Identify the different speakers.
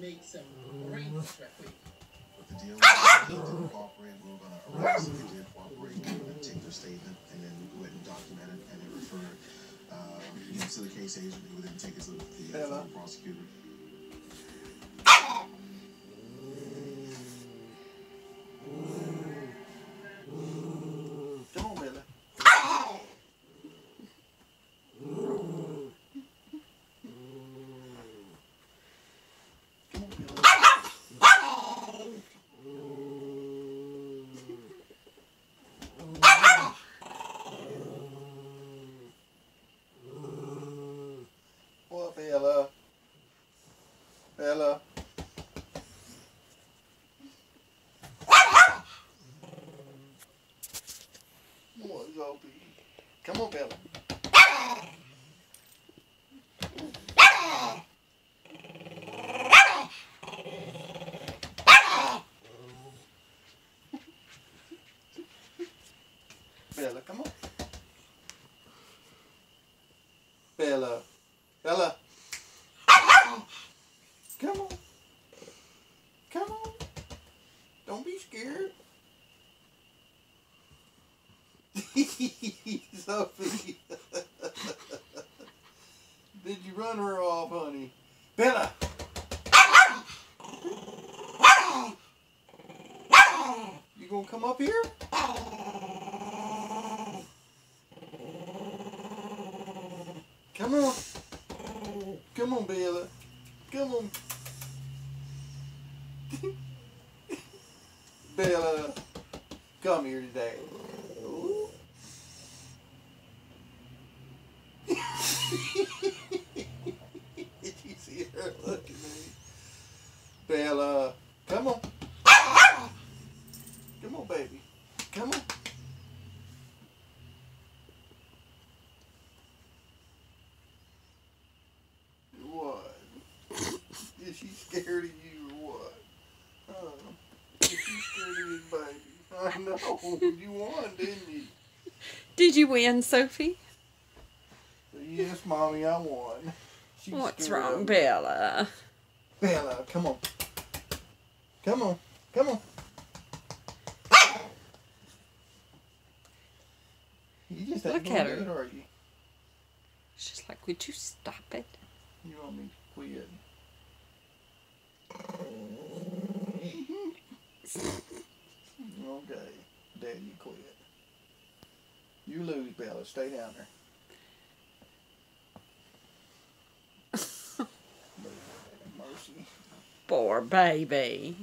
Speaker 1: make some arrangements right quick.
Speaker 2: But the deal was, if they didn't cooperate, we were gonna arrest. If they did cooperate, we were gonna take their statement and then go ahead and document it and then refer it, uh, you know, to the case agent, who would then take it to the uh, federal prosecutor.
Speaker 3: Come on, Bella. Come on, Bella. What, Bella? Bella? What, Zombie? Come on, Bella. Bella, come on. Bella. Bella. Come on. Come on. Don't be scared. Sophie. Did you run her off, honey? Bella. You gonna come up here? Come on. Come on, Bella. Come on. Bella. Come here today. Did you see her looking at me? Bella. Come on. Come on, baby. Come on. What? Is she scared of you or what? Huh? Is she scared of you, baby? I know. You won, didn't you?
Speaker 4: Did you win, Sophie?
Speaker 3: Yes, mommy, I won. She's
Speaker 4: What's wrong,
Speaker 3: me.
Speaker 4: Bella?
Speaker 3: Bella, come on. Come on. Come on. You just
Speaker 4: Look at her.
Speaker 3: it, are you?
Speaker 4: She's like, would you stop it?
Speaker 3: You want me to quit? okay, Dad, you quit. You lose, Bella. Stay down there.
Speaker 4: Poor baby.